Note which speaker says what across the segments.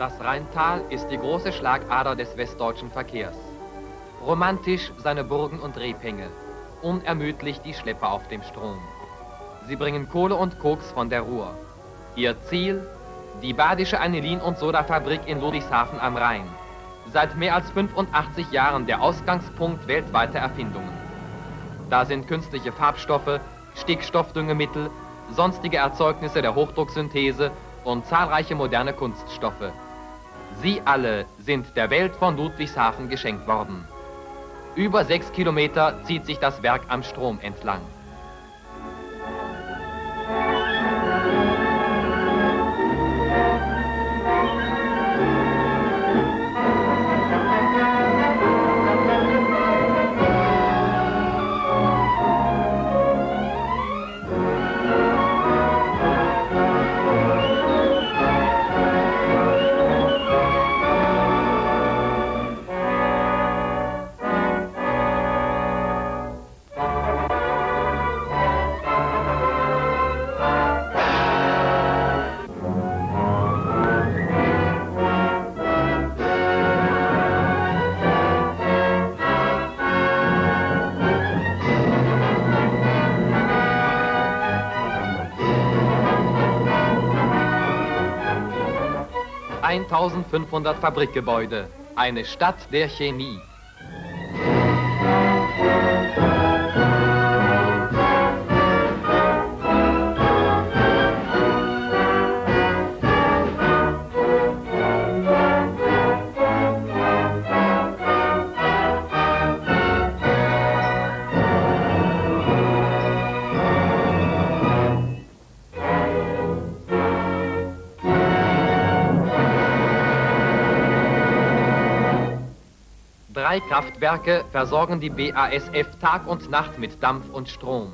Speaker 1: Das Rheintal ist die große Schlagader des westdeutschen Verkehrs. Romantisch seine Burgen und Rebhänge, unermüdlich die Schlepper auf dem Strom. Sie bringen Kohle und Koks von der Ruhr. Ihr Ziel? Die badische Anilin- und Sodafabrik in Ludwigshafen am Rhein. Seit mehr als 85 Jahren der Ausgangspunkt weltweiter Erfindungen. Da sind künstliche Farbstoffe, Stickstoffdüngemittel, sonstige Erzeugnisse der Hochdrucksynthese und zahlreiche moderne Kunststoffe. Sie alle sind der Welt von Ludwigshafen geschenkt worden. Über sechs Kilometer zieht sich das Werk am Strom entlang. 1500 Fabrikgebäude, eine Stadt der Chemie. Drei Kraftwerke versorgen die BASF Tag und Nacht mit Dampf und Strom.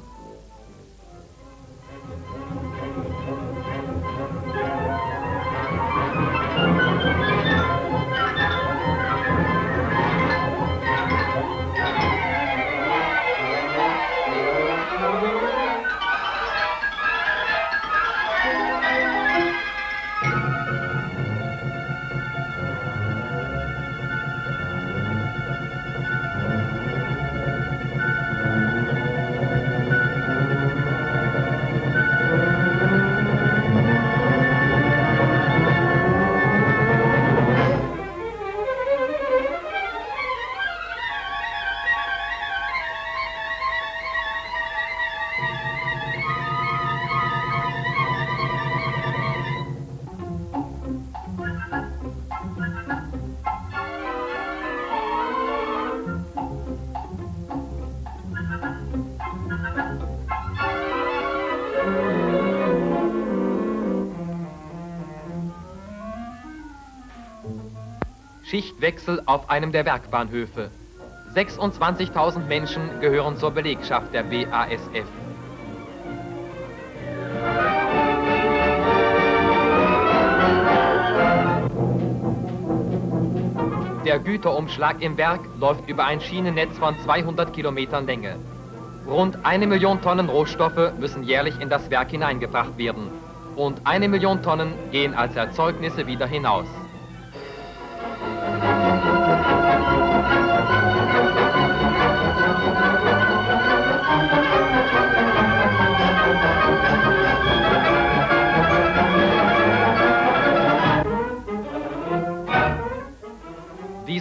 Speaker 1: Schichtwechsel auf einem der Werkbahnhöfe. 26.000 Menschen gehören zur Belegschaft der BASF. Der Güterumschlag im Werk läuft über ein Schienennetz von 200 Kilometern Länge. Rund eine Million Tonnen Rohstoffe müssen jährlich in das Werk hineingebracht werden und eine Million Tonnen gehen als Erzeugnisse wieder hinaus.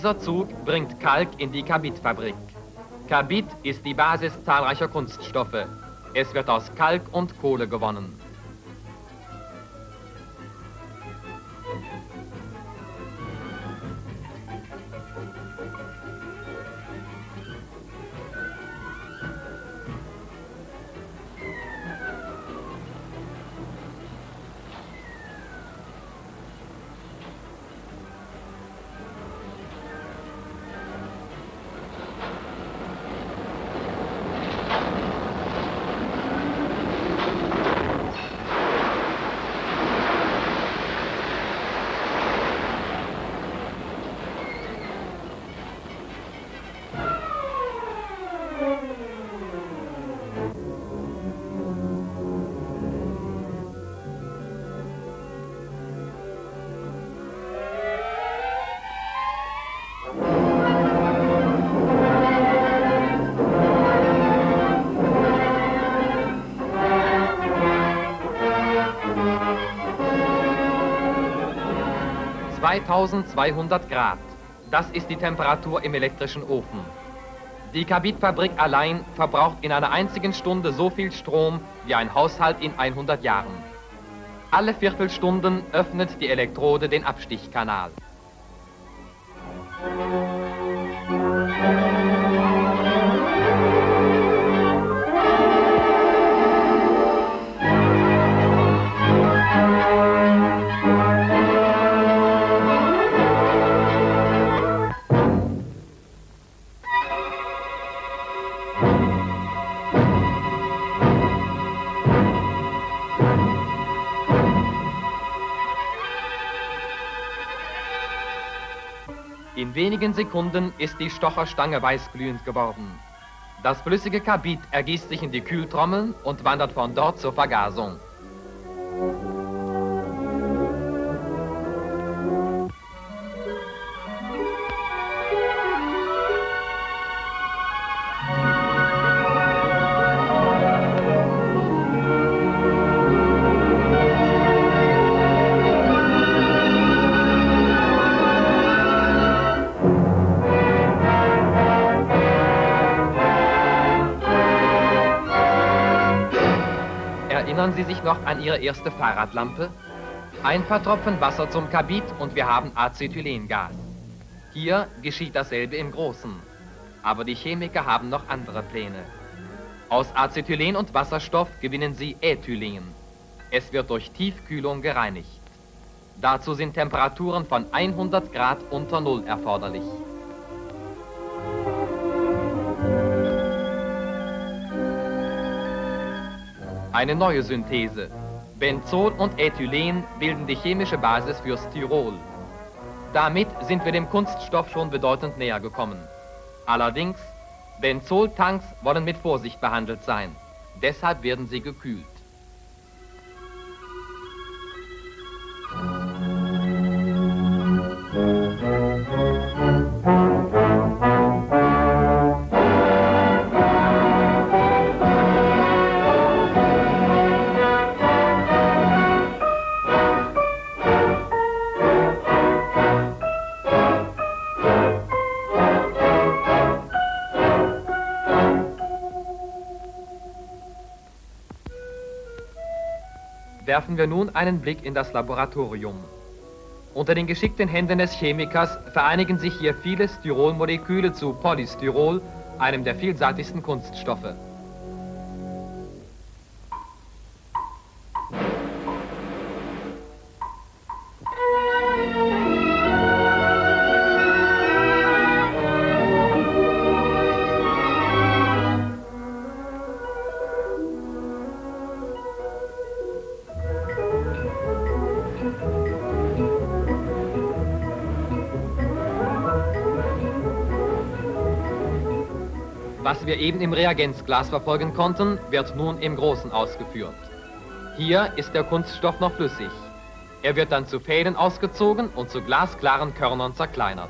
Speaker 1: Dieser Zug bringt Kalk in die Kabitfabrik. Kabit ist die Basis zahlreicher Kunststoffe. Es wird aus Kalk und Kohle gewonnen. 2200 Grad. Das ist die Temperatur im elektrischen Ofen. Die Kabitfabrik allein verbraucht in einer einzigen Stunde so viel Strom wie ein Haushalt in 100 Jahren. Alle Viertelstunden öffnet die Elektrode den Abstichkanal. Sekunden ist die Stocherstange weißglühend geworden. Das flüssige Kabit ergießt sich in die Kühltrommeln und wandert von dort zur Vergasung. Erinnern Sie sich noch an Ihre erste Fahrradlampe? Ein paar Tropfen Wasser zum Kabit und wir haben Acetylengas. Hier geschieht dasselbe im Großen. Aber die Chemiker haben noch andere Pläne. Aus Acetylen und Wasserstoff gewinnen sie Ethylen. Es wird durch Tiefkühlung gereinigt. Dazu sind Temperaturen von 100 Grad unter Null erforderlich. Eine neue Synthese. Benzol und Ethylen bilden die chemische Basis für Styrol. Damit sind wir dem Kunststoff schon bedeutend näher gekommen. Allerdings, Benzoltanks wollen mit Vorsicht behandelt sein. Deshalb werden sie gekühlt. Werfen wir nun einen Blick in das Laboratorium. Unter den geschickten Händen des Chemikers vereinigen sich hier viele Styrolmoleküle zu Polystyrol, einem der vielseitigsten Kunststoffe. Was wir eben im Reagenzglas verfolgen konnten, wird nun im Großen ausgeführt. Hier ist der Kunststoff noch flüssig. Er wird dann zu Fäden ausgezogen und zu glasklaren Körnern zerkleinert.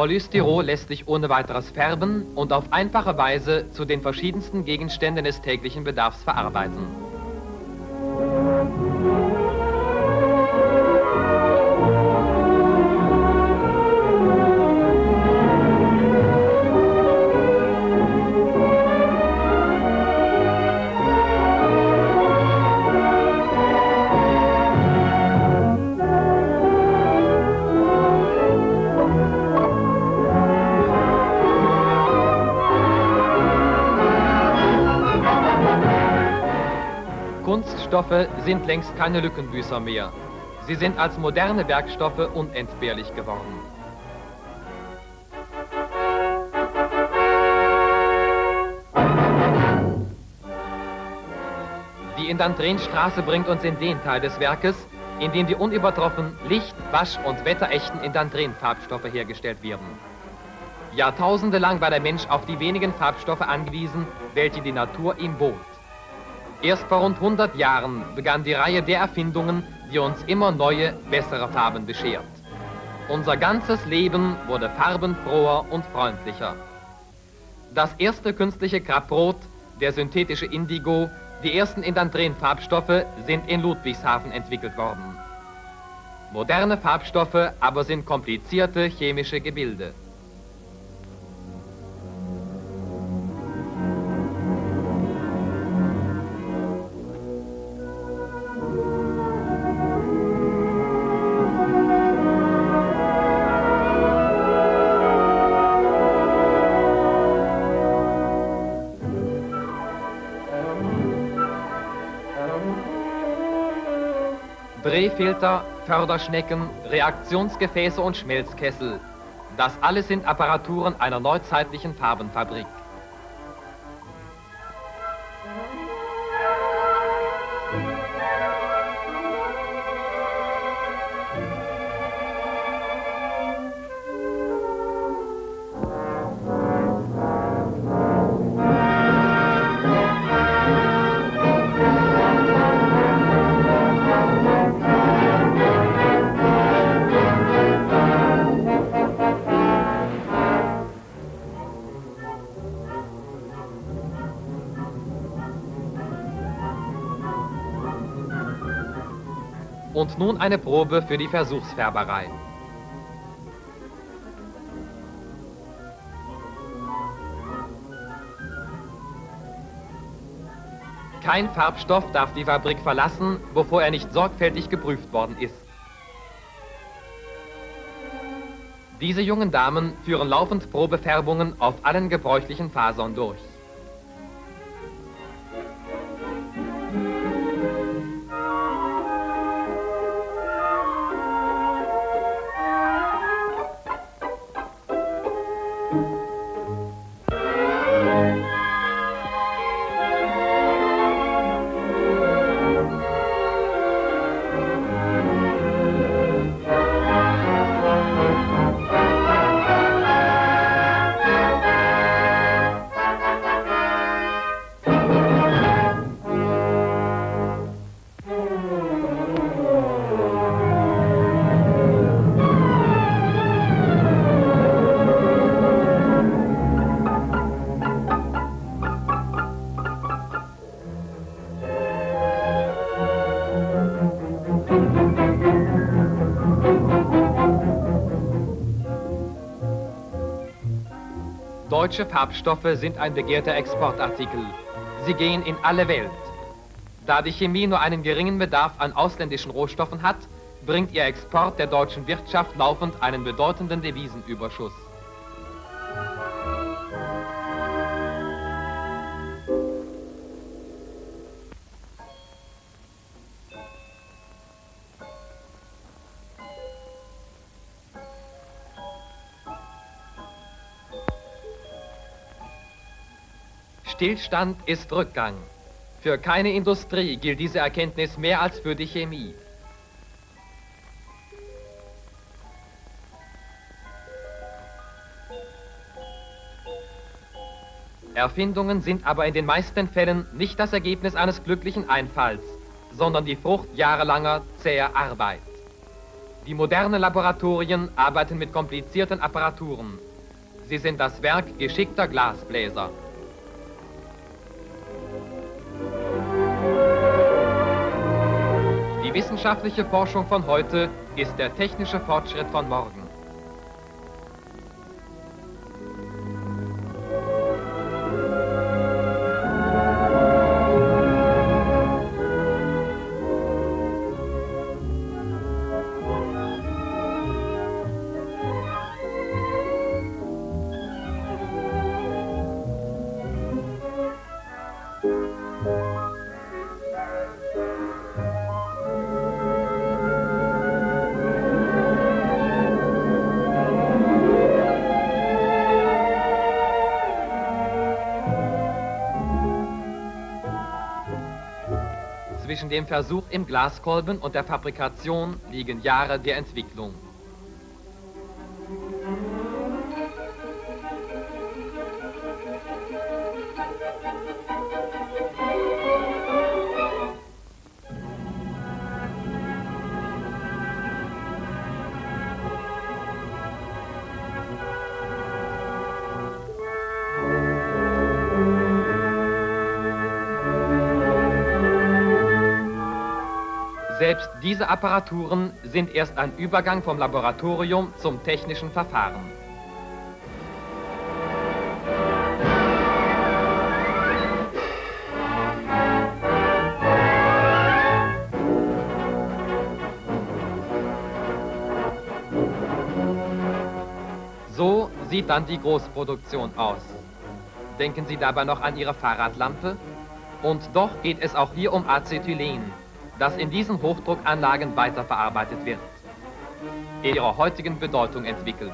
Speaker 1: Polystyrol lässt sich ohne weiteres färben und auf einfache Weise zu den verschiedensten Gegenständen des täglichen Bedarfs verarbeiten. Werkstoffe sind längst keine Lückenbüßer mehr. Sie sind als moderne Werkstoffe unentbehrlich geworden. Die Indantrenstraße bringt uns in den Teil des Werkes, in dem die unübertroffen Licht-, Wasch- und wetterechten Indantren-Farbstoffe hergestellt werden. Jahrtausende lang war der Mensch auf die wenigen Farbstoffe angewiesen, welche die Natur ihm bot. Erst vor rund 100 Jahren begann die Reihe der Erfindungen, die uns immer neue, bessere Farben beschert. Unser ganzes Leben wurde farbenfroher und freundlicher. Das erste künstliche Krapprot, der synthetische Indigo, die ersten Indanthren-Farbstoffe sind in Ludwigshafen entwickelt worden. Moderne Farbstoffe aber sind komplizierte chemische Gebilde. Drehfilter, Förderschnecken, Reaktionsgefäße und Schmelzkessel. Das alles sind Apparaturen einer neuzeitlichen Farbenfabrik. Nun eine Probe für die Versuchsfärberei. Kein Farbstoff darf die Fabrik verlassen, bevor er nicht sorgfältig geprüft worden ist. Diese jungen Damen führen laufend Probefärbungen auf allen gebräuchlichen Fasern durch. Deutsche Farbstoffe sind ein begehrter Exportartikel. Sie gehen in alle Welt. Da die Chemie nur einen geringen Bedarf an ausländischen Rohstoffen hat, bringt ihr Export der deutschen Wirtschaft laufend einen bedeutenden Devisenüberschuss. Stillstand ist Rückgang. Für keine Industrie gilt diese Erkenntnis mehr als für die Chemie. Erfindungen sind aber in den meisten Fällen nicht das Ergebnis eines glücklichen Einfalls, sondern die Frucht jahrelanger zäher Arbeit. Die modernen Laboratorien arbeiten mit komplizierten Apparaturen. Sie sind das Werk geschickter Glasbläser. Die wissenschaftliche Forschung von heute ist der technische Fortschritt von morgen. Dem Versuch im Glaskolben und der Fabrikation liegen Jahre der Entwicklung. Diese Apparaturen sind erst ein Übergang vom Laboratorium zum technischen Verfahren. So sieht dann die Großproduktion aus. Denken Sie dabei noch an Ihre Fahrradlampe? Und doch geht es auch hier um Acetylen, das in diesen Hochdruckanlagen weiterverarbeitet wird, ihrer heutigen Bedeutung entwickelt.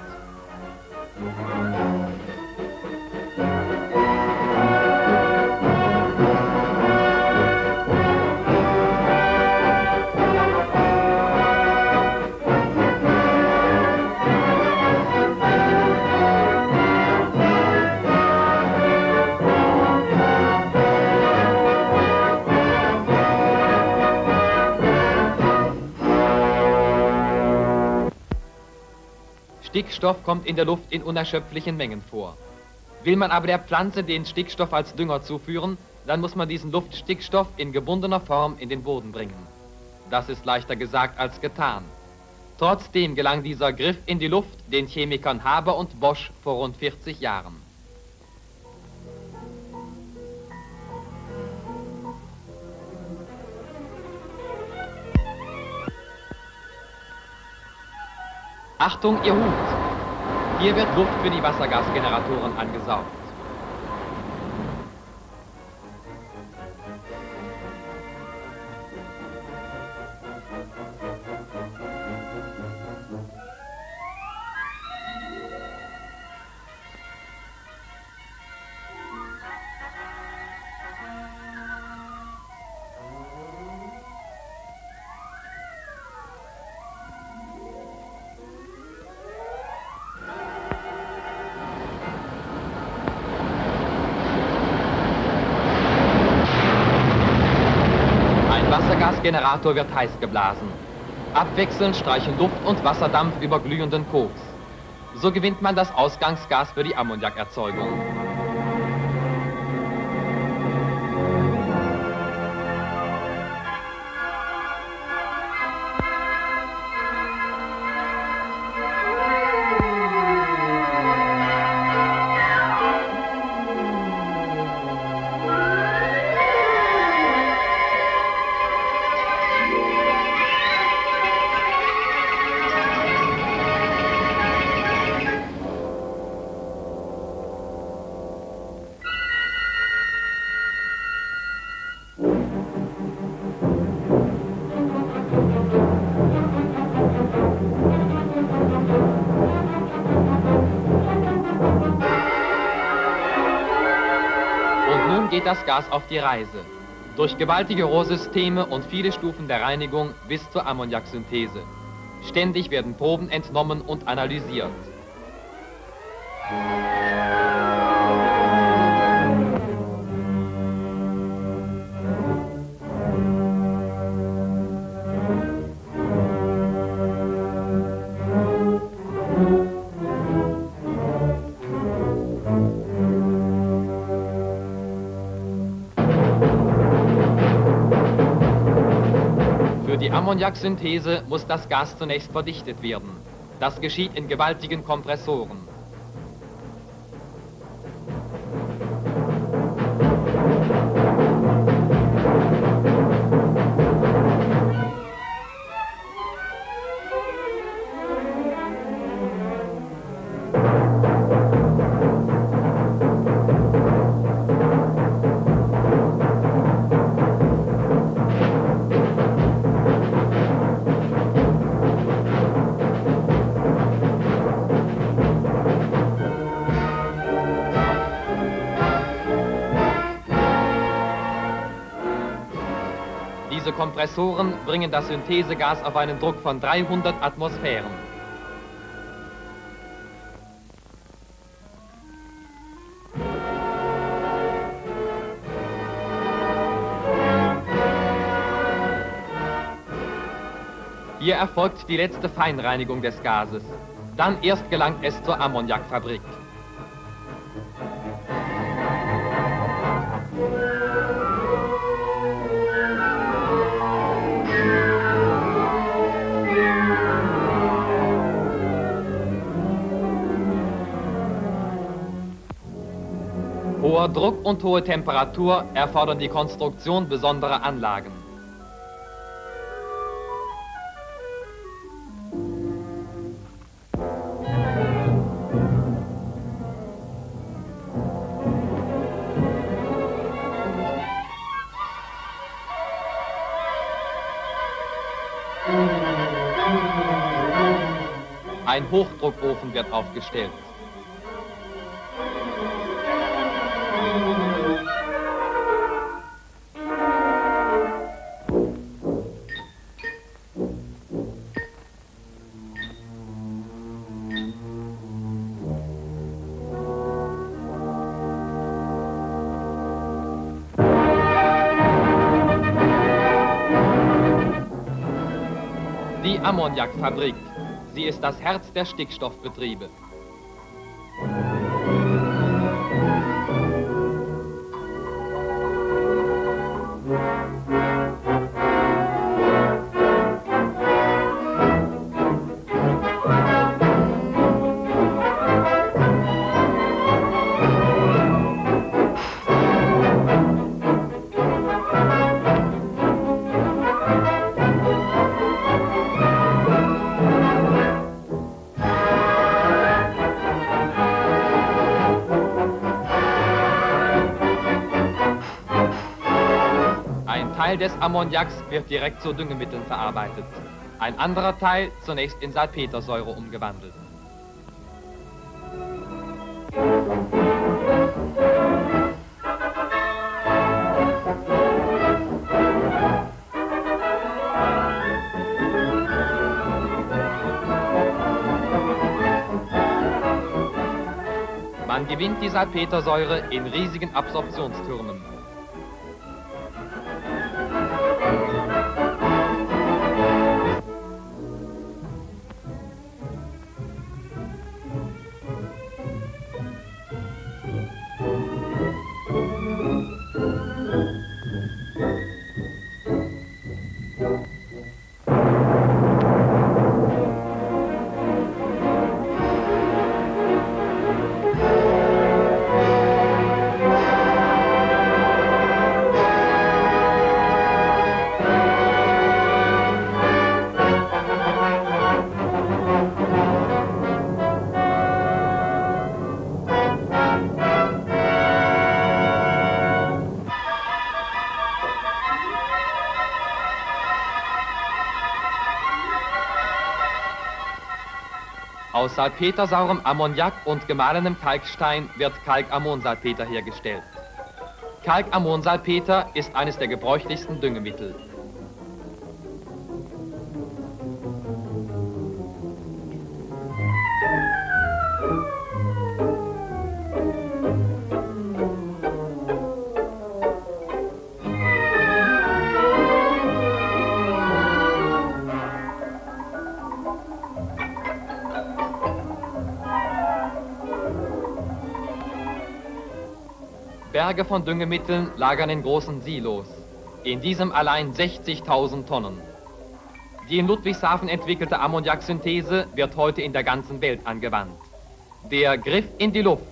Speaker 1: Stickstoff kommt in der Luft in unerschöpflichen Mengen vor. Will man aber der Pflanze den Stickstoff als Dünger zuführen, dann muss man diesen Luftstickstoff in gebundener Form in den Boden bringen. Das ist leichter gesagt als getan. Trotzdem gelang dieser Griff in die Luft den Chemikern Haber und Bosch vor rund 40 Jahren. Achtung, ihr Hut! Hier wird Luft für die Wassergasgeneratoren angesaugt. Wassergasgenerator wird heiß geblasen. Abwechselnd streichen Luft und Wasserdampf über glühenden Koks. So gewinnt man das Ausgangsgas für die Ammoniakerzeugung. Das Gas auf die Reise. Durch gewaltige Rohrsysteme und viele Stufen der Reinigung bis zur Ammoniaksynthese. Ständig werden Proben entnommen und analysiert. Ammoniaksynthese muss das Gas zunächst verdichtet werden. Das geschieht in gewaltigen Kompressoren. Kompressoren bringen das Synthesegas auf einen Druck von 300 Atmosphären. Hier erfolgt die letzte Feinreinigung des Gases. Dann erst gelangt es zur Ammoniakfabrik. Hoher Druck und hohe Temperatur erfordern die Konstruktion besonderer Anlagen. Ein Hochdruckofen wird aufgestellt. Ammoniakfabrik. Sie ist das Herz der Stickstoffbetriebe. Ein Teil des Ammoniaks wird direkt zu Düngemitteln verarbeitet. Ein anderer Teil zunächst in Salpetersäure umgewandelt. Man gewinnt die Salpetersäure in riesigen Absorptionstürmen. Aus salpetersaurem Ammoniak und gemahlenem Kalkstein wird Kalkammonsalpeter hergestellt. Kalkammonsalpeter ist eines der gebräuchlichsten Düngemittel. Berge von Düngemitteln lagern in großen Silos. In diesem allein 60.000 Tonnen. Die in Ludwigshafen entwickelte Ammoniaksynthese wird heute in der ganzen Welt angewandt. Der Griff in die Luft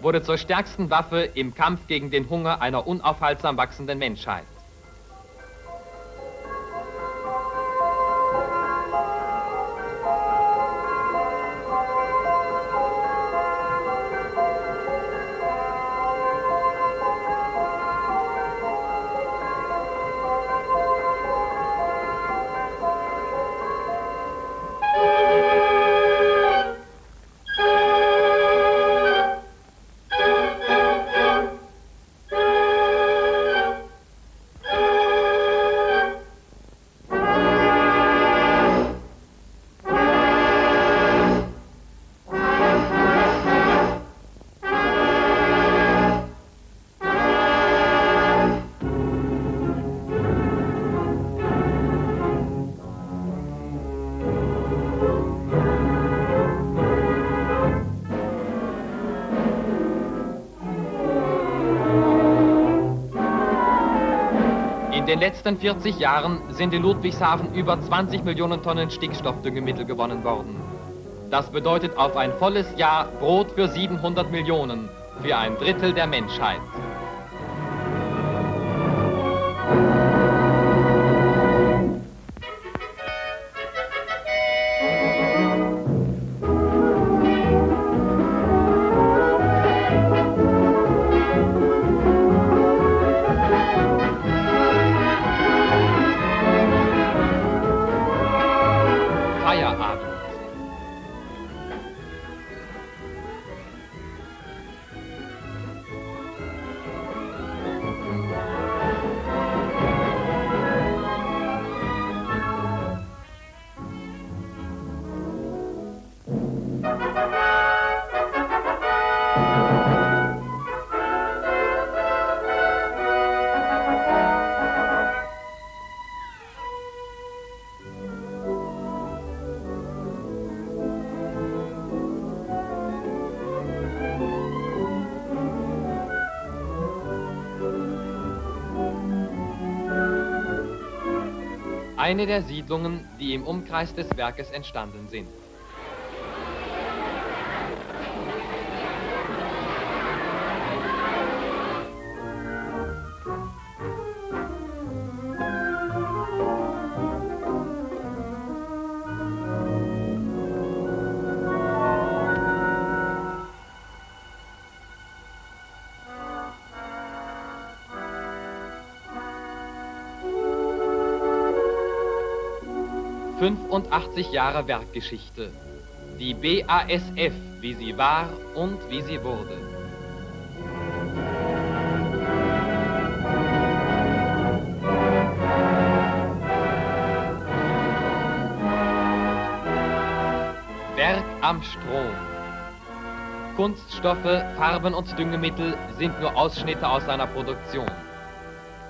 Speaker 1: wurde zur stärksten Waffe im Kampf gegen den Hunger einer unaufhaltsam wachsenden Menschheit. Den letzten 40 Jahren sind in Ludwigshafen über 20 Millionen Tonnen Stickstoffdüngemittel gewonnen worden. Das bedeutet auf ein volles Jahr Brot für 700 Millionen, für ein Drittel der Menschheit. Eine der Siedlungen, die im Umkreis des Werkes entstanden sind. Fünfundachtzig Jahre Werkgeschichte. Die BASF, wie sie war und wie sie wurde. Werk am Strom. Kunststoffe, Farben und Düngemittel sind nur Ausschnitte aus seiner Produktion.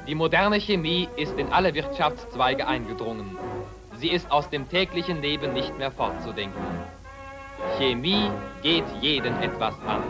Speaker 1: Die moderne Chemie ist in alle Wirtschaftszweige eingedrungen. Sie ist aus dem täglichen Leben nicht mehr fortzudenken. Chemie geht jeden etwas an.